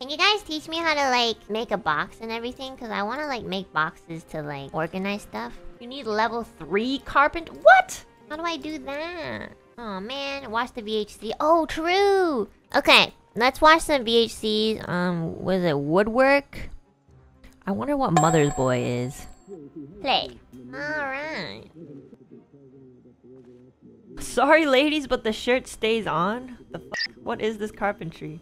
Can you guys teach me how to like make a box and everything? Cause I wanna like make boxes to like organize stuff. You need level 3 carpent? What? How do I do that? Oh man, watch the VHC. Oh, true! Okay, let's watch some VHCs. Um, was it woodwork? I wonder what Mother's Boy is. Play. Alright. Sorry, ladies, but the shirt stays on? The? What is this carpentry?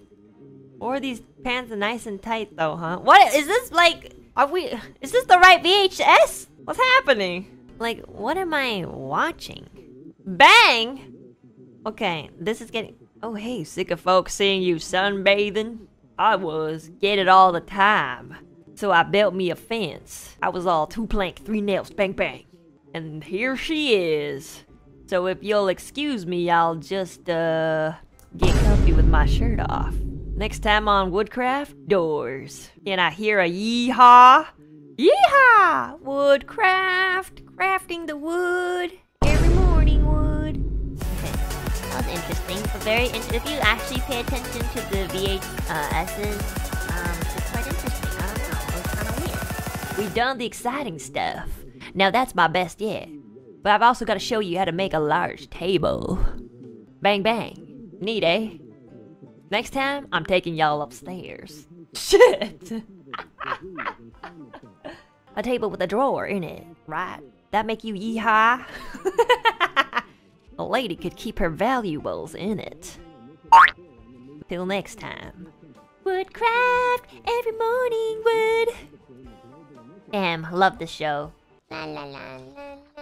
Or these pants are nice and tight though, huh? What is this like? Are we? Is this the right VHS? What's happening? Like, what am I watching? Bang! Okay, this is getting. Oh hey, sick of folks seeing you sunbathing. I was get it all the time, so I built me a fence. I was all two plank, three nails, bang bang, and here she is. So if you'll excuse me, I'll just uh get comfy with my shirt off. Next time on Woodcraft, doors. Can I hear a yeehaw? Yeehaw! Woodcraft, crafting the wood. Every morning wood. Okay, that was interesting. Very interesting. If you actually pay attention to the VHSs, um, it's quite interesting. I don't know. It's kind of weird. We've done the exciting stuff. Now that's my best yet. But I've also got to show you how to make a large table. Bang bang. Neat, eh? Next time, I'm taking y'all upstairs. Shit! a table with a drawer in it, right? That make you yeehaw? a lady could keep her valuables in it. Till next time. Woodcraft, every morning wood. Damn, love the show. La la la la la.